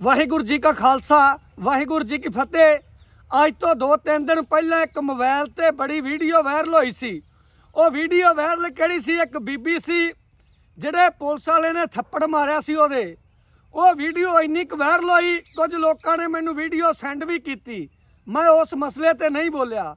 ਵਾਹਿਗੁਰੂ ਜੀ ਕਾ ਖਾਲਸਾ, ਵਾਹਿਗੁਰੂ ਜੀ ਕੀ ਫਤਿਹ। ਅੱਜ ਤੋਂ 2-3 ਦਿਨ ਪਹਿਲਾਂ ਇੱਕ ਮੋਬਾਈਲ ਤੇ ਬੜੀ ਵੀਡੀਓ ਵਾਇਰਲ ਹੋਈ ਸੀ। ਉਹ ਵੀਡੀਓ ਵਾਇਰਲ ਕਿਹੜੀ ਸੀ? ਇੱਕ ਬੀਬੀ ਸੀ, ਜਿਹੜੇ ਪੁਲਿਸ ਵਾਲੇ ਨੇ ਥੱਪੜ ਮਾਰਿਆ ਸੀ ਉਹਦੇ। ਉਹ ਵੀਡੀਓ ਇੰਨੀ ਕੁ ਵਾਇਰਲ ਹੋਈ, ਕੁਝ ਲੋਕਾਂ ਨੇ ਮੈਨੂੰ ਵੀਡੀਓ ਸੈਂਡ ਵੀ ਕੀਤੀ। ਮੈਂ ਉਸ ਮਸਲੇ ਤੇ ਨਹੀਂ ਬੋਲਿਆ।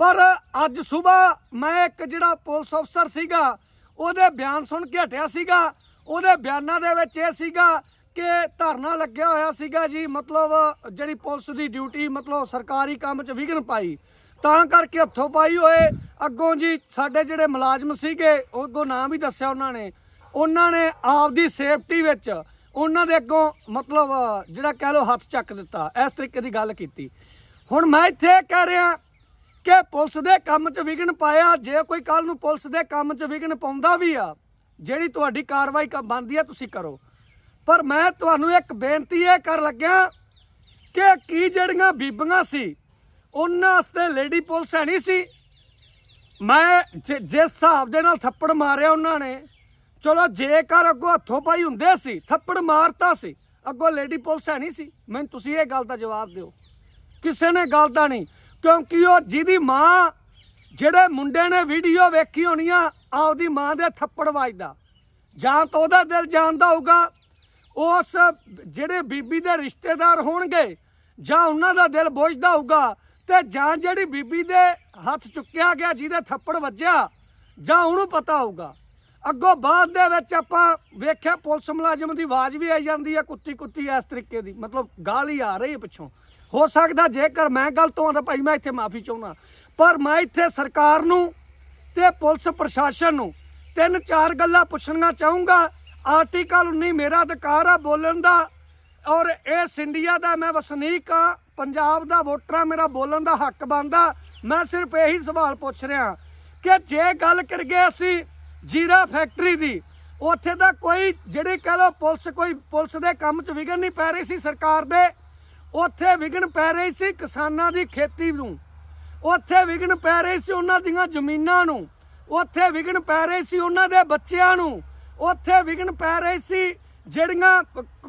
ਪਰ ਅੱਜ ਸਵੇਰ ਮੈਂ ਇੱਕ ਜਿਹੜਾ ਪੁਲਿਸ ਅਫਸਰ ਸੀਗਾ, ਉਹਦੇ ਬਿਆਨ ਸੁਣ ਕੇ ਹਟਿਆ ਸੀਗਾ। ਉਹਦੇ ਬਿਆਨਾਂ ਦੇ ਵਿੱਚ ਇਹ ਸੀਗਾ ਕਿ ਧਰਨਾ ਲੱਗਿਆ ਹੋਇਆ ਸੀਗਾ ਜੀ, ਮਤਲਬ ਜਿਹੜੀ ਪੁਲਿਸ ਦੀ ਡਿਊਟੀ, ਮਤਲਬ ਸਰਕਾਰੀ ਕੰਮ 'ਚ ਵਿਘਨ ਪਾਈ। ਤਾਂ ਕਰਕੇ ਹੱਥੋਂ ਪਾਈ ਹੋਏ। ਅੱਗੋਂ ਜੀ ਸਾਡੇ ਜਿਹੜੇ ਮੁਲਾਜ਼ਮ ਸੀਗੇ ਉਹਗੋ ਨਾਮ ਵੀ ਦੱਸਿਆ ਉਹਨਾਂ ਨੇ। ਉਹਨਾਂ ਨੇ ਆਪਦੀ ਸੇਫਟੀ ਵਿੱਚ ਉਹਨਾਂ ਦੇ ਅੱਗੋਂ ਮਤਲਬ ਜਿਹੜਾ ਕਹਿ ਲੋ ਹੱਥ ਚੱਕ ਦਿੱਤਾ, ਇਸ ਤਰੀਕੇ ਦੀ ਗੱਲ ਕੀਤੀ। ਹੁਣ ਮੈਂ ਇੱਥੇ ਇਹ ਕਹਿ ਰਿਹਾ ਕਿ ਪੁਲਿਸ ਦੇ ਕੰਮ 'ਚ ਵਿਘਨ ਪਾਇਆ, ਜੇ ਕੋਈ ਕੱਲ ਨੂੰ ਪੁਲਿਸ ਦੇ ਕੰਮ 'ਚ ਵਿਘਨ ਪਾਉਂਦਾ ਵੀ ਆ, ਜਿਹੜੀ ਤੁਹਾਡੀ ਕਾਰਵਾਈ ਬਣਦੀ ਆ, ਤੁਸੀਂ ਕਰੋ। ਪਰ ਮੈਂ ਤੁਹਾਨੂੰ ਇੱਕ ਬੇਨਤੀ ਇਹ ਕਰ ਲੱਗਿਆ ਕਿ ਕੀ ਜਿਹੜੀਆਂ ਬੀਬੀਆਂ ਸੀ, ਉਹਨਾਂ ਵਾਸਤੇ ਲੇਡੀ ਪੁਲਿਸ ਹੈ ਨਹੀਂ ਸੀ। ਮੈਂ ਜਿਸ ਹਿਸਾਬ ਦੇ ਨਾਲ ਥੱਪੜ ਮਾਰਿਆ ਉਹਨਾਂ ਨੇ, ਚਲੋ ਜੇਕਰ ਅੱਗੋਂ ਹੱਥੋਂ ਪਾਈ ਹੁੰਦੇ ਸੀ, ਥੱਪੜ ਮਾਰਤਾ ਸੀ, ਅੱਗੋਂ ਲੇਡੀ ਪੁਲਿਸ ਹੈ ਨਹੀਂ ਸੀ। ਮੈਨੂੰ ਤੁਸੀਂ ਇਹ ਗੱਲ ਦਾ ਜਵਾਬ ਦਿਓ। ਕਿਸੇ ਨੇ ਗੱਲ ਦਾ ਨਹੀਂ, ਕਿਉਂਕਿ ਉਹ ਜਿਹਦੀ ਮਾਂ, ਜਿਹੜੇ ਮੁੰਡੇ ਨੇ ਵੀਡੀਓ ਵੇਖੀ ਹੋਣੀ ਆ, ਆਪਦੀ ਮਾਂ ਦੇ ਥੱਪੜ ਵੱਜਦਾ। ਜਾਂ ਤਾਂ ਉਹਦਾ ਦਿਲ ਜਾਣਦਾ ਹੋਊਗਾ ਉਸ ਜਿਹੜੇ ਬੀਬੀ ਦੇ ਰਿਸ਼ਤੇਦਾਰ ਹੋਣਗੇ ਜਾਂ ਉਹਨਾਂ ਦਾ ਦਿਲ ਬੋਝਦਾ ਹੋਊਗਾ ਤੇ ਜਾਂ ਜਿਹੜੀ ਬੀਬੀ ਦੇ ਹੱਥ ਚੁੱਕਿਆ ਗਿਆ, ਜਿਹਦੇ ਥੱਪੜ ਵੱਜਿਆ, ਜਾਂ ਉਹਨੂੰ ਪਤਾ ਹੋਊਗਾ। ਅੱਗੋਂ ਬਾਅਦ ਦੇ ਵਿੱਚ ਆਪਾਂ ਵੇਖਿਆ ਪੁਲਿਸ ਮੁਲਾਜ਼ਮ ਦੀ ਆਵਾਜ਼ ਵੀ ਆਈ ਜਾਂਦੀ ਹੈ ਕੁੱਤੀ ਕੁੱਤੀ ਇਸ ਤਰੀਕੇ ਦੀ, ਮਤਲਬ ਗਾਲ ਹੀ ਆ ਰਹੀ ਹੈ ਪਿੱਛੋਂ। ਹੋ ਸਕਦਾ ਜੇਕਰ ਮੈਂ ਗਲਤ ਹਾਂ ਤਾਂ ਭਾਈ, ਮੈਂ ਇੱਥੇ ਮਾਫੀ ਚਾਹੁੰਦਾ। ਪਰ ਮੈਂ ਇੱਥੇ ਸਰਕਾਰ ਨੂੰ ਤੇ ਪੁਲਿਸ ਪ੍ਰਸ਼ਾਸਨ ਨੂੰ ਤਿੰਨ ਚਾਰ ਗੱਲਾਂ ਪੁੱਛਣਾ ਚਾਹੂੰਗਾ। ਆਰਟੀਕਲ 19 ਮੇਰਾ ਅਧਿਕਾਰ ਆ ਬੋਲਣ ਦਾ। ਔਰ ਇਸ ਇੰਡੀਆ ਦਾ ਮੈਂ ਵਸਨੀਕ ਆ, ਪੰਜਾਬ ਦਾ ਵੋਟਰਾਂ ਮੇਰਾ ਬੋਲਣ ਦਾ ਹੱਕ ਬਣਦਾ। ਮੈਂ ਸਿਰਫ ਇਹੀ ਸਵਾਲ ਪੁੱਛ ਰਿਹਾ ਕਿ ਜੇ ਗੱਲ ਕਰੀਏ ਅਸੀਂ ਜੀਰਾ ਫੈਕਟਰੀ ਦੀ, ਉੱਥੇ ਦਾ ਕੋਈ ਜਿਹੜੇ ਕਹ ਲੋ ਪੁਲਿਸ, ਕੋਈ ਪੁਲਿਸ ਦੇ ਕੰਮ 'ਚ ਵਿਗਨ ਨਹੀਂ ਪੈ ਰਹੀ ਸੀ ਸਰਕਾਰ ਦੇ। ਉੱਥੇ ਵਿਗਨ ਪੈ ਰਹੀ ਸੀ ਕਿਸਾਨਾਂ ਦੀ ਖੇਤੀ ਨੂੰ। ਉੱਥੇ ਵਿਗਨ ਪੈ ਰਹੀ ਸੀ ਉਹਨਾਂ ਦੀਆਂ ਜ਼ਮੀਨਾਂ ਨੂੰ। ਉੱਥੇ ਵਿਗਨ ਪੈ ਰਹੀ ਸੀ ਉਹਨਾਂ ਦੇ ਬੱਚਿਆਂ ਨੂੰ। ਉੱਥੇ ਵਿਗਨ ਪੈ ਰਹੀ ਸੀ, ਜਿਹੜੀਆਂ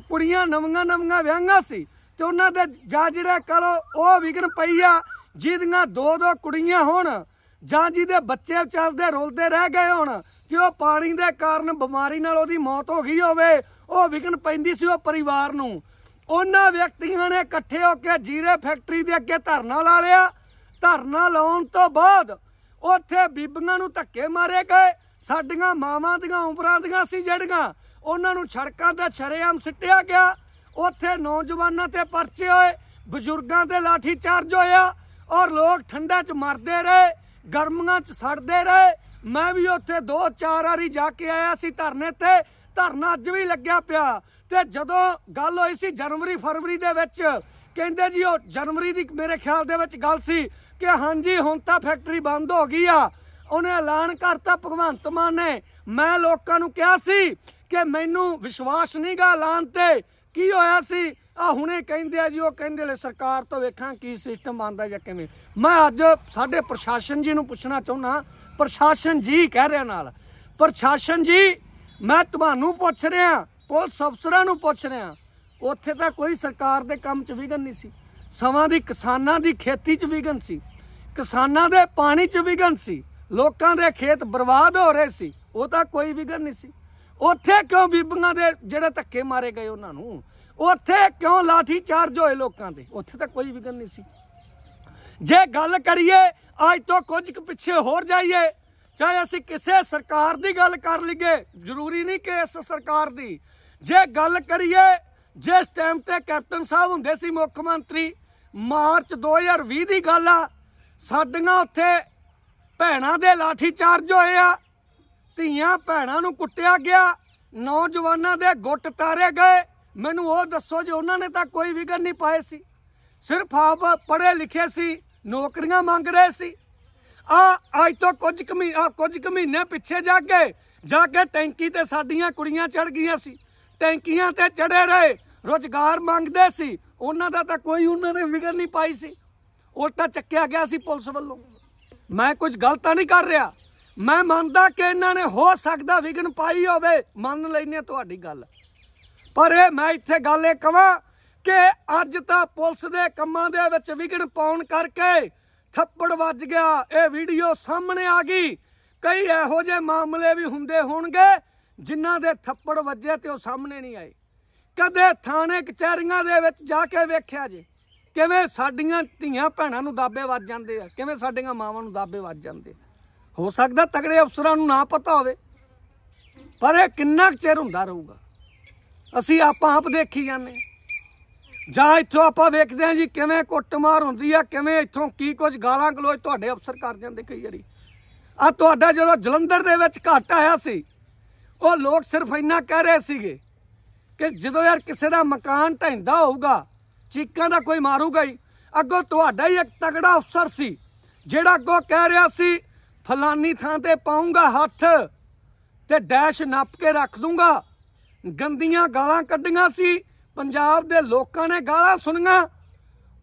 ਕੁੜੀਆਂ ਨਵੀਆਂ ਨਵੀਆਂ ਵਿਆਹਾਂ ਸੀ ਤੇ ਉਹਨਾਂ ਦੇ ਜਾਂ ਜਿਹੜੇ ਕਰੋ ਉਹ ਵਿਗਨ ਪਈ ਆ, ਜਿਹਦੀਆਂ ਦੋ ਦੋ ਕੁੜੀਆਂ ਹੋਣ, ਜਾਂ ਜਿਹਦੇ ਬੱਚੇ ਚੱਲਦੇ, ਰੁਲਦੇ ਰਹਿ ਗਏ ਹੋਣ ਕਿ ਉਹ ਪਾਣੀ ਦੇ ਕਾਰਨ ਬਿਮਾਰੀ ਨਾਲ ਉਹਦੀ ਮੌਤ ਹੋ ਗਈ ਹੋਵੇ, ਉਹ ਵਿਗਨ ਪੈਂਦੀ ਸੀ ਉਹ ਪਰਿਵਾਰ ਨੂੰ। ਉਹਨਾਂ ਵਿਅਕਤੀਆਂ ਨੇ ਇਕੱਠੇ ਹੋ ਕੇ ਜੀਰੇ ਫੈਕਟਰੀ ਦੇ ਅੱਗੇ ਧਰਨਾ ਲਾ ਲਿਆ। ਧਰਨਾ ਲਾਉਣ ਤੋਂ ਬਾਅਦ ਉੱਥੇ ਬੀਬੀਆਂ ਨੂੰ ਧੱਕੇ ਮਾਰੇ ਗਏ। ਸਾਡੀਆਂ ਮਾਵਾਂ ਦੀਆਂ, ਉਮਰਾਂ ਦੀਆਂ ਸੀ ਜਿਹੜੀਆਂ ਉਹਨਾਂ ਨੂੰ ਸੜਕਾਂ ਤੇ ਛਰੇਆਮ ਸਿੱਟਿਆ ਗਿਆ। ਉੱਥੇ ਨੌਜਵਾਨਾਂ ਤੇ ਪਰਚੇ ਹੋਏ, ਬਜ਼ੁਰਗਾਂ ਤੇ ਲਾਠੀ ਚਾਰਜ ਹੋਇਆ ਔਰ ਲੋਕ ਠੰਡਾ 'ਚ ਮਰਦੇ ਰਹੇ, ਗਰਮੀਆਂ 'ਚ ਸੜਦੇ ਰਹੇ। ਮੈਂ ਵੀ ਉੱਥੇ ਦੋ ਚਾਰ ਵਾਰੀ ਜਾ ਕੇ ਆਇਆ ਸੀ ਧਰਨੇ ਤੇ, ਧਰਨਾ ਅੱਜ ਵੀ ਲੱਗਿਆ ਪਿਆ। ਤੇ ਜਦੋਂ ਗੱਲ ਹੋਈ ਸੀ ਜਨਵਰੀ, ਫਰਵਰੀ ਦੇ ਵਿੱਚ, ਕਹਿੰਦੇ ਜੀ ਉਹ ਜਨਵਰੀ ਦੀ ਮੇਰੇ ਖਿਆਲ ਦੇ ਵਿੱਚ ਗੱਲ ਸੀ ਕਿ ਹਾਂਜੀ ਹੁਣ ਤਾਂ ਫੈਕਟਰੀ ਬੰਦ ਹੋ ਗਈ ਆ ਉਹਨੇ ਐਲਾਨ ਕਰਤਾ ਭਗਵੰਤ ਮਾਨ ਨੇ। ਮੈਂ ਲੋਕਾਂ ਨੂੰ ਕਿਹਾ ਸੀ ਕਿ ਮੈਨੂੰ ਵਿਸ਼ਵਾਸ ਨਹੀਂਗਾ ਐਲਾਨ ਤੇ। ਕੀ ਹੋਇਆ ਸੀ? ਆ ਹੁਣੇ ਕਹਿੰਦੇ ਆ ਜੀ, ਉਹ ਕਹਿੰਦੇ ਲੈ ਸਰਕਾਰ ਤੋਂ ਵੇਖਾਂ ਕੀ ਸਿਸਟਮ ਆਂਦਾ ਜਾਂ ਕਿਵੇਂ? ਮੈਂ ਅੱਜ ਸਾਡੇ ਪ੍ਰਸ਼ਾਸਨ ਜੀ ਨੂੰ ਪੁੱਛਣਾ ਚਾਹੁੰਦਾ ਪ੍ਰਸ਼ਾਸਨ ਜੀ ਕਹਿ ਰਿਹਾ ਨਾਲ। ਪ੍ਰਸ਼ਾਸਨ ਜੀ, ਮੈਂ ਤੁਹਾਨੂੰ ਪੁੱਛ ਰਿਹਾ, ਪੁਲਿਸ ਅਫਸਰਾਂ ਨੂੰ ਪੁੱਛ ਰਿਹਾ। ਉੱਥੇ ਤਾਂ ਕੋਈ ਸਰਕਾਰ ਦੇ ਕੰਮ 'ਚ ਵਿਗਨ ਨਹੀਂ ਸੀ। ਸਮਾਂ ਦੀ ਕਿਸਾਨਾਂ ਦੀ ਖੇਤੀ 'ਚ ਵਿਗਨ ਸੀ। ਕਿਸਾਨਾਂ ਦੇ ਪਾਣੀ 'ਚ ਵਿਗਨ ਸੀ। ਲੋਕਾਂ ਦੇ ਖੇਤ ਬਰਬਾਦ ਹੋ ਰਹੇ ਸੀ, ਉਹ ਤਾਂ ਕੋਈ ਵਿਗਨ ਨਹੀਂ ਸੀ। ਉੱਥੇ ਕਿਉਂ ਬੀਬੀਆਂ ਦੇ ਜਿਹੜੇ ਧੱਕੇ ਮਾਰੇ ਗਏ ਉਹਨਾਂ ਨੂੰ? ਉੱਥੇ ਕਿਉਂ ਲਾਠੀ ਚਾਰਜ ਹੋਏ ਲੋਕਾਂ ਦੇ? ਉੱਥੇ ਤਾਂ ਕੋਈ ਵਿਗਨ ਨਹੀਂ ਸੀ। ਜੇ ਗੱਲ ਕਰੀਏ, ਅੱਜ ਤੋਂ ਕੁਝ ਕੁ ਪਿੱਛੇ ਹੋਰ ਜਾਈਏ, ਚਾਹੇ ਅਸੀਂ ਕਿਸੇ ਸਰਕਾਰ ਦੀ ਗੱਲ ਕਰ ਲਈਏ, ਜ਼ਰੂਰੀ ਨਹੀਂ ਕਿ ਇਸ ਸਰਕਾਰ ਦੀ। ਜੇ ਗੱਲ ਕਰੀਏ, ਜਿਸ ਟਾਈਮ ਤੇ ਕੈਪਟਨ ਸਾਹਿਬ ਹੁੰਦੇ ਸੀ ਮੁੱਖ ਮੰਤਰੀ, ਮਾਰਚ 2020 ਦੀ ਗੱਲ ਆ, ਸਾਡੀਆਂ ਉੱਥੇ ਭੈਣਾਂ ਦੇ ਲਾਠੀ ਚਾਰਜ ਹੋਏ ਆ। ਧੀਆਂ ਭੈਣਾਂ ਨੂੰ ਕੁੱਟਿਆ ਗਿਆ। ਨੌਜਵਾਨਾਂ ਦੇ ਗੁੱਟ ਤਾਰੇ ਗਏ। ਮੈਨੂੰ ਉਹ ਦੱਸੋ ਜੇ ਉਹਨਾਂ ਨੇ ਤਾਂ ਕੋਈ ਵਿਗਨ ਨਹੀਂ ਪਾਏ ਸੀ। ਸਿਰਫ ਆਪ ਪੜ੍ਹੇ ਲਿਖੇ ਸੀ, ਨੌਕਰੀਆਂ ਮੰਗ ਰਹੇ ਸੀ। ਆ, ਅੱਜ ਤੋਂ ਕੁਝ ਕੁ ਮਹੀ- ਕੁਝ ਕੁ ਮਹੀਨੇ ਪਿੱਛੇ ਜਾ ਕੇ ਜਾ ਕੇ ਟੈਂਕੀ ਤੇ ਸਾਡੀਆਂ ਕੁੜੀਆਂ ਚੜ ਗਈਆਂ ਸੀ। ਟੈਂਕੀਆਂ ਤੇ ਚੜੇ ਰਹੇ, ਰੋਜ਼ਗਾਰ ਮੰਗਦੇ ਸੀ। ਉਹਨਾਂ ਦਾ ਤਾਂ ਕੋਈ ਉਹਨਾਂ ਨੇ ਫਿਕਰ ਨਹੀਂ ਪਾਈ ਸੀ। ਉਲਟਾ ਚੱਕਿਆ ਗਿਆ ਸੀ ਪੁਲਿਸ ਵੱਲੋਂ। ਮੈਂ ਕੁਝ ਗਲਤ ਤਾਂ ਨਹੀਂ ਕਰ ਰਿਹਾ। ਮੈਂ ਮੰਨਦਾ ਕਿ ਇਹਨਾਂ ਨੇ ਹੋ ਸਕਦਾ ਵਿਗਨ ਪਾਈ ਹੋਵੇ। ਮੰਨ ਲੈਨੇ ਤੁਹਾਡੀ ਗੱਲ। ਪਰ ਇਹ ਮੈਂ ਇੱਥੇ ਗੱਲ ਇਹ ਕਵਾਂ ਕਿ ਅੱਜ ਤਾਂ ਪੁਲਿਸ ਦੇ ਕੰਮਾਂ ਦੇ ਵਿੱਚ ਵਿਗੜ ਪਾਉਣ ਕਰਕੇ ਥੱਪੜ ਵੱਜ ਗਿਆ। ਇਹ ਵੀਡੀਓ ਸਾਹਮਣੇ ਆ ਗਈ। ਕਈ ਇਹੋ ਜਿਹੇ ਮਾਮਲੇ ਵੀ ਹੁੰਦੇ ਹੋਣਗੇ ਜਿਨ੍ਹਾਂ ਦੇ ਥੱਪੜ ਵੱਜੇ ਤੇ ਉਹ ਸਾਹਮਣੇ ਨਹੀਂ ਆਏ। ਕਦੇ ਥਾਣੇ ਕਚਹਿਰੀਆਂ ਦੇ ਵਿੱਚ ਜਾ ਕੇ ਵੇਖਿਆ ਜੇ। ਕਿਵੇਂ ਸਾਡੀਆਂ ਧੀਆਂ ਭੈਣਾਂ ਨੂੰ ਦਾਬੇ ਵੱਜ ਜਾਂਦੇ ਆ? ਕਿਵੇਂ ਸਾਡੀਆਂ ਮਾਵਾਂ ਨੂੰ ਦਾਬੇ ਵੱਜ ਜਾਂਦੇ ਹੋ ਸਕਦਾ ਤਗੜੇ ਅਫਸਰਾਂ ਨੂੰ ਨਾ ਪਤਾ ਹੋਵੇ, ਪਰ ਇਹ ਕਿੰਨਾ ਕੁ ਚਿਰ ਹੁੰਦਾ ਰਹੂਗਾ? ਅਸੀਂ ਆਪਾਂ ਆਪ ਦੇਖੀ ਜਾਂਦੇ ਜਾਂ ਇੱਥੋਂ ਆਪਾਂ ਵੇਖਦੇ ਹਾਂ ਜੀ ਕਿਵੇਂ ਕੁੱਟਮਾਰ ਹੁੰਦੀ ਆ, ਕਿਵੇਂ ਇੱਥੋਂ ਕੀ ਕੁਝ ਗਾਲਾਂ ਗਲੋਚ ਤੁਹਾਡੇ ਅਫਸਰ ਕਰ ਜਾਂਦੇ ਕਈ ਵਾਰੀ। ਆ ਤੁਹਾਡਾ ਜਦੋਂ ਜਲੰਧਰ ਦੇ ਵਿੱਚ ਘਟ ਆਇਆ ਸੀ, ਉਹ ਲੋਕ ਸਿਰਫ ਇੰਨਾ ਕਹਿ ਰਹੇ ਸੀਗੇ ਕਿ ਜਦੋਂ ਯਾਰ ਕਿਸੇ ਦਾ ਮਕਾਨ ਢਹਿੰਦਾ ਹੋਊਗਾ ਚੀਕਾਂ ਦਾ ਕੋਈ ਮਾਰੂਗਾ ਹੀ। ਅੱਗੋਂ ਤੁਹਾਡਾ ਹੀ ਇੱਕ ਤਗੜਾ ਅਫਸਰ ਸੀ, ਜਿਹੜਾ ਅੱਗੋਂ ਕਹਿ ਰਿਹਾ ਸੀ, ਫਲਾਨੀ ਥਾਂ ਤੇ ਪਾਉਂਗਾ ਹੱਥ ਤੇ ਡੈਸ਼ ਨੱਪ ਕੇ ਰੱਖ ਦੂੰਗਾ। ਗੰਦੀਆਂ ਗਾਲਾਂ ਕੱਢੀਆਂ ਸੀ, ਪੰਜਾਬ ਦੇ ਲੋਕਾਂ ਨੇ ਗਾਲਾਂ ਸੁਣੀਆਂ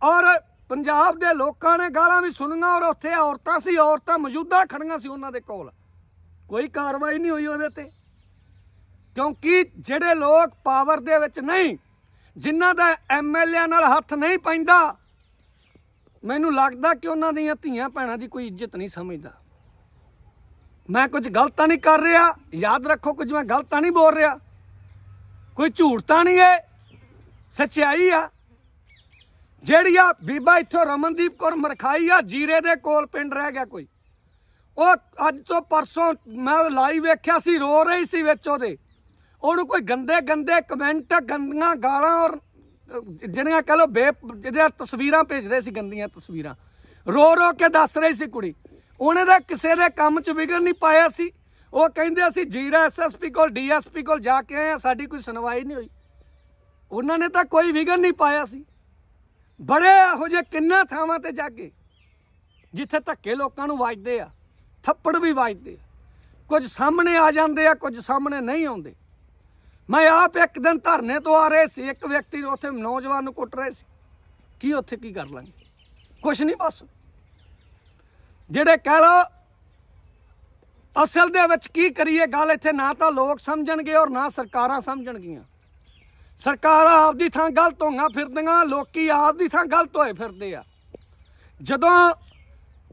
ਔਰ ਪੰਜਾਬ ਦੇ ਲੋਕਾਂ ਨੇ ਗਾਲਾਂ ਵੀ ਸੁਣੀਆਂ ਔਰ ਉੱਥੇ ਔਰਤਾਂ ਸੀ, ਔਰਤਾਂ ਮੌਜੂਦਾ ਖੜੀਆਂ ਸੀ ਉਹਨਾਂ ਦੇ ਕੋਲ। ਕੋਈ ਕਾਰਵਾਈ ਨਹੀਂ ਹੋਈ ਉਹਦੇ ਤੇ। ਕਿਉਂਕਿ ਜਿਹੜੇ ਲੋਕ ਪਾਵਰ ਦੇ ਵਿੱਚ ਨਹੀਂ ਜਿਨ੍ਹਾਂ ਦਾ ਐਮਐਲਏ ਨਾਲ ਹੱਥ ਨਹੀਂ ਪੈਂਦਾ। ਮੈਨੂੰ ਲੱਗਦਾ ਕਿ ਉਹਨਾਂ ਦੀਆਂ ਧੀਆਂ ਭੈਣਾਂ ਦੀ ਕੋਈ ਇੱਜ਼ਤ ਨਹੀਂ ਸਮਝਦਾ। ਮੈਂ ਕੁਝ ਗਲਤ ਤਾਂ ਨਹੀਂ ਕਰ ਰਿਹਾ। ਯਾਦ ਰੱਖੋ, ਕੁਝ ਮੈਂ ਗਲਤ ਤਾਂ ਨਹੀਂ ਬੋਲ ਰਿਹਾ। ਕੋਈ ਝੂਠ ਤਾਂ ਨਹੀਂ ਹੈ ਸੱਚਾਈ ਆ। ਜਿਹੜੀ ਆ ਬੀਬਾ ਇੱਥੋਂ ਰਮਨਦੀਪ ਕੌਰ ਮਰਖਾਈ ਆ, ਜੀਰੇ ਦੇ ਕੋਲ ਪਿੰਡ ਰਹਿ ਗਿਆ ਕੋਈ। ਉਹ ਅੱਜ ਤੋਂ ਪਰਸੋਂ ਮੈਂ ਲਾਈਵ ਵੇਖਿਆ ਸੀ, ਰੋ ਰਹੀ ਸੀ ਵਿੱਚ ਉਹਦੇ। ਉਹਨੂੰ ਕੋਈ ਗੰਦੇ ਗੰਦੇ ਕਮੈਂਟ ਗੰਦੀਆਂ ਗਾਲਾਂ ਔਰ ਜਿਹੜੀਆਂ ਕਹ ਲੋ ਬੇ ਜਿਹੜੀਆਂ ਤਸਵੀਰਾਂ ਭੇਜ ਰਹੇ ਸੀ, ਗੰਦੀਆਂ ਤਸਵੀਰਾਂ। ਰੋ ਰੋ ਕੇ ਦੱਸ ਰਹੀ ਸੀ ਕੁੜੀ। ਉਹਨੇ ਤਾਂ ਕਿਸੇ ਦੇ ਕੰਮ 'ਚ ਵਿਗੜ ਨਹੀਂ ਪਾਇਆ ਸੀ। ਉਹ ਕਹਿੰਦੇ ਅਸੀਂ ਜੀਰਾ ਐਸਐਸਪੀ ਕੋਲ ਡੀਐਸਪੀ ਕੋਲ ਜਾ ਕੇ ਆਏ ਆ ਸਾਡੀ ਕੋਈ ਸੁਣਵਾਈ ਨਹੀਂ ਹੋਈ। ਉਹਨਾਂ ਨੇ ਤਾਂ ਕੋਈ ਵਿਗੜ ਨਹੀਂ ਪਾਇਆ ਸੀ। ਬੜੇ ਇਹੋ ਜਿਹੇ ਕਿੰਨਾ ਥਾਵਾਂ ਤੇ ਜਾ ਕੇ, ਜਿੱਥੇ ਧੱਕੇ ਲੋਕਾਂ ਨੂੰ ਵੱਜਦੇ ਆ, ਥੱਪੜ ਵੀ ਵੱਜਦੇ ਆ। ਕੁਝ ਸਾਹਮਣੇ ਆ ਜਾਂਦੇ ਆ, ਕੁਝ ਸਾਹਮਣੇ ਨਹੀਂ ਆਉਂਦੇ। ਮੈਂ ਆਪ ਇੱਕ ਦਿਨ ਧਰਨੇ ਤੋਂ ਆ ਰਹੇ ਸੀ, ਇੱਕ ਵਿਅਕਤੀ ਉੱਥੇ ਨੌਜਵਾਨ ਨੂੰ ਕੁੱਟ ਰਹੇ ਸੀ। ਕੀ ਉੱਥੇ ਕੀ ਕਰ ਲਾਂਗੇ? ਕੁਛ ਨਹੀਂ ਬਸ। ਜਿਹੜੇ ਕਹਿ ਲੋ ਅਸਲ ਦੇ ਵਿੱਚ ਕੀ ਕਰੀਏ ਗੱਲ ਇੱਥੇ ਨਾ ਤਾਂ ਲੋਕ ਸਮਝਣਗੇ ਔਰ ਨਾ ਸਰਕਾਰਾਂ ਸਮਝਣਗੀਆਂ। ਸਰਕਾਰਾਂ ਆਪਦੀ ਥਾਂ ਗਲਤ ਹੋਈਆਂ ਫਿਰਦੀਆਂ, ਲੋਕੀ ਆਪਦੀ ਥਾਂ ਗਲਤ ਹੋਏ ਫਿਰਦੇ ਆ। ਜਦੋਂ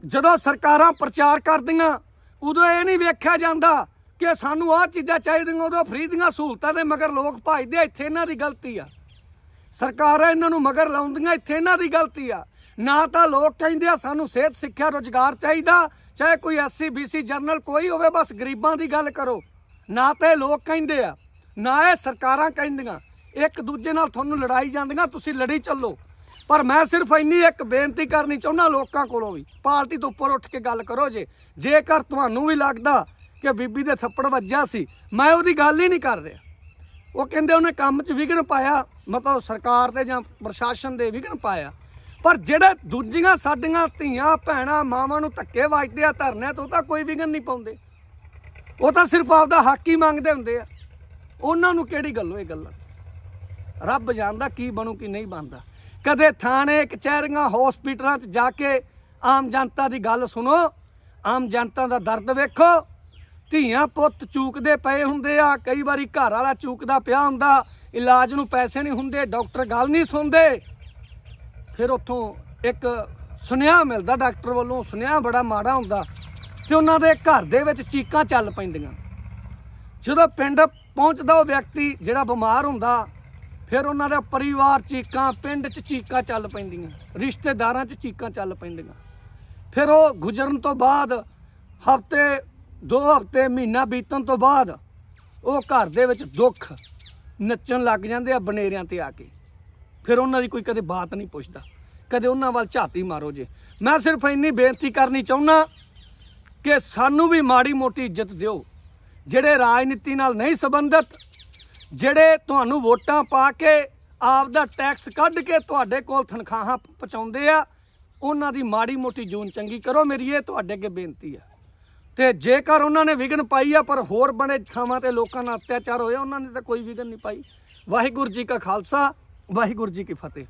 ਜਦੋਂ ਸਰਕਾਰਾਂ ਪ੍ਰਚਾਰ ਕਰਦੀਆਂ, ਉਦੋਂ ਇਹ ਨਹੀਂ ਵੇਖਿਆ ਜਾਂਦਾ ਕਿ ਸਾਨੂੰ ਆਹ ਚੀਜ਼ਾਂ ਚਾਹੀਦੀਆਂ ਉਦੋਂ ਫ੍ਰੀ ਦੀਆਂ ਸਹੂਲਤਾਂ ਦੇ ਮਗਰ ਲੋਕ ਭਜਦੇ ਆ, ਇੱਥੇ ਇਹਨਾਂ ਦੀ ਗਲਤੀ ਆ। ਸਰਕਾਰਾਂ ਇਹਨਾਂ ਨੂੰ ਮਗਰ ਲਾਉਂਦੀਆਂ ਇੱਥੇ ਇਹਨਾਂ ਦੀ ਗਲਤੀ ਆ। ਨਾ ਤਾਂ ਲੋਕ ਕਹਿੰਦੇ ਆ ਸਾਨੂੰ ਸਿਹਤ ਸਿੱਖਿਆ ਰੋਜ਼ਗਾਰ ਚਾਹੀਦਾ ਚਾਹੇ ਕੋਈ ਐਸਸੀ ਬੀਸੀ ਜਰਨਲ ਕੋਈ ਹੋਵੇ ਬਸ ਗਰੀਬਾਂ ਦੀ ਗੱਲ ਕਰੋ। ਨਾ ਤੇ ਲੋਕ ਕਹਿੰਦੇ ਆ ਨਾ ਇਹ ਸਰਕਾਰਾਂ ਕਹਿੰਦੀਆਂ। ਇੱਕ ਦੂਜੇ ਨਾਲ ਤੁਹਾਨੂੰ ਲੜਾਈ ਜਾਂਦੀਆਂ ਤੁਸੀਂ ਲੜੀ ਚੱਲੋ। ਪਰ ਮੈਂ ਸਿਰਫ ਇੰਨੀ ਇੱਕ ਬੇਨਤੀ ਕਰਨੀ ਚਾਹੁੰਦਾ ਲੋਕਾਂ ਕੋਲੋਂ ਵੀ ਪਾਰਟੀ ਤੋਂ ਉੱਪਰ ਉੱਠ ਕੇ ਗੱਲ ਕਰੋ ਜੇ। ਜੇਕਰ ਤੁਹਾਨੂੰ ਵੀ ਲੱਗਦਾ ਕਿ ਬੀਬੀ ਦੇ ਥੱਪੜ ਵੱਜਿਆ ਸੀ। ਮੈਂ ਉਹਦੀ ਗੱਲ ਹੀ ਨਹੀਂ ਕਰ ਰਿਹਾ। ਉਹ ਕਹਿੰਦੇ ਉਹਨੇ ਕੰਮ 'ਚ ਵਿਘਨ ਪਾਇਆ, ਮਤਲਬ ਸਰਕਾਰ ਤੇ ਜਾਂ ਪ੍ਰਸ਼ਾਸਨ ਦੇ ਵਿਘਨ ਪਾਇਆ। ਪਰ ਜਿਹੜੇ ਦੂਜੀਆਂ ਸਾਡੀਆਂ ਧੀਆਂ, ਭੈਣਾਂ, ਮਾਵਾਂ ਨੂੰ ਧੱਕੇ ਵੱਜਦੇ ਆ ਧਰਨਿਆਂ ਤੋਂ ਤਾਂ ਕੋਈ ਵਿਘਨ ਨਹੀਂ ਪਾਉਂਦੇ। ਉਹ ਤਾਂ ਸਿਰਫ ਆਪਦਾ ਹੱਕ ਹੀ ਮੰਗਦੇ ਹੁੰਦੇ ਆ। ਉਹਨਾਂ ਨੂੰ ਕਿਹੜੀ ਗੱਲੋਂ ਇਹ ਗੱਲਾਂ? ਰੱਬ ਜਾਣਦਾ ਕੀ ਬਣੂ ਕੀ ਨਹੀਂ ਬਣਦਾ। ਕਦੇ ਥਾਣੇ, ਕਚਹਿਰੀਆਂ ਹਸਪੀਟਲਾਂ 'ਚ ਜਾ ਕੇ ਆਮ ਜਨਤਾ ਦੀ ਗੱਲ ਸੁਣੋ। ਆਮ ਜਨਤਾ ਦਾ ਦਰਦ ਵੇਖੋ। ਧੀਆਂ ਪੁੱਤ ਚੂਕਦੇ ਪਏ ਹੁੰਦੇ ਆ, ਕਈ ਵਾਰੀ ਘਰ ਵਾਲਾ ਚੂਕਦਾ ਪਿਆ ਹੁੰਦਾ, ਇਲਾਜ ਨੂੰ ਪੈਸੇ ਨਹੀਂ ਹੁੰਦੇ, ਡਾਕਟਰ ਗੱਲ ਨਹੀਂ ਸੁਣਦੇ। ਫਿਰ ਉੱਥੋਂ ਇੱਕ ਸੁਨੇਹਾ ਮਿਲਦਾ ਡਾਕਟਰ ਵੱਲੋਂ, ਸੁਨੇਹਾ ਬੜਾ ਮਾੜਾ ਹੁੰਦਾ, ਤੇ ਉਹਨਾਂ ਦੇ ਘਰ ਦੇ ਵਿੱਚ ਚੀਕਾਂ ਚੱਲ ਪੈਂਦੀਆਂ। ਜਦੋਂ ਪਿੰਡ ਪਹੁੰਚਦਾ ਉਹ ਵਿਅਕਤੀ ਜਿਹੜਾ ਬਿਮਾਰ ਹੁੰਦਾ, ਫਿਰ ਉਹਨਾਂ ਦਾ ਪਰਿਵਾਰ ਚੀਕਾਂ, ਪਿੰਡ 'ਚ ਚੀਕਾਂ ਚੱਲ ਪੈਂਦੀਆਂ, ਰਿਸ਼ਤੇਦਾਰਾਂ 'ਚ ਚੀਕਾਂ ਚੱਲ ਪੈਂਦੀਆਂ। ਫਿਰ ਉਹ ਗੁਜ਼ਰਨ ਤੋਂ ਬਾਅਦ ਹਫ਼ਤੇ ਦੋ ਹਫ਼ਤੇ ਮਹੀਨਾ ਬੀਤਣ ਤੋਂ ਬਾਅਦ ਉਹ ਘਰ ਦੇ ਵਿੱਚ ਦੁੱਖ ਨੱਚਣ ਲੱਗ ਜਾਂਦੇ ਆ ਬਨੇਰਿਆਂ ਤੇ ਆ ਕੇ। ਫਿਰ ਉਹਨਾਂ ਦੀ ਕੋਈ ਕਦੇ ਬਾਤ ਨਹੀਂ ਪੁੱਛਦਾ, ਕਦੇ ਉਹਨਾਂ ਵੱਲ ਝਾਤੀ ਮਾਰੋ ਜੇ। ਮੈਂ ਸਿਰਫ ਇੰਨੀ ਬੇਨਤੀ ਕਰਨੀ ਚਾਹੁੰਦਾ ਕਿ ਸਾਨੂੰ ਵੀ ਮਾੜੀ ਮੋਟੀ ਇੱਜ਼ਤ ਦਿਓ, ਜਿਹੜੇ ਰਾਜਨੀਤੀ ਨਾਲ ਨਹੀਂ ਸੰਬੰਧਿਤ, ਜਿਹੜੇ ਤੁਹਾਨੂੰ ਵੋਟਾਂ ਪਾ ਕੇ ਆਪ ਦਾ ਟੈਕਸ ਕੱਢ ਕੇ ਤੁਹਾਡੇ ਕੋਲ ਤਨਖਾਹਾਂ ਪਹੁੰਚਾਉਂਦੇ ਆ, ਉਹਨਾਂ ਦੀ ਮਾੜੀ ਮੋਟੀ ਜੂਨ ਚੰਗੀ ਕਰੋ, ਮੇਰੀ ਇਹ ਤੁਹਾਡੇ ਅੱਗੇ ਬੇਨਤੀ ਆ। ਤੇ ਜੇਕਰ ਉਹਨਾਂ ਨੇ ਵਿਗਨ ਪਾਈ ਆ, ਪਰ ਹੋਰ ਬਣੇ ਥਾਵਾਂ ਤੇ ਲੋਕਾਂ ਨਾਲ ਅਤਿਆਚਾਰ ਹੋਇਆ, ਉਹਨਾਂ ਨੇ ਤਾਂ ਕੋਈ ਵਿਗਨ ਨਹੀਂ ਪਾਈ। ਵਾਹਿਗੁਰੂ ਜੀ ਕਾ ਖਾਲਸਾ, ਵਾਹਿਗੁਰੂ ਜੀ ਕੀ ਫਤਿਹ।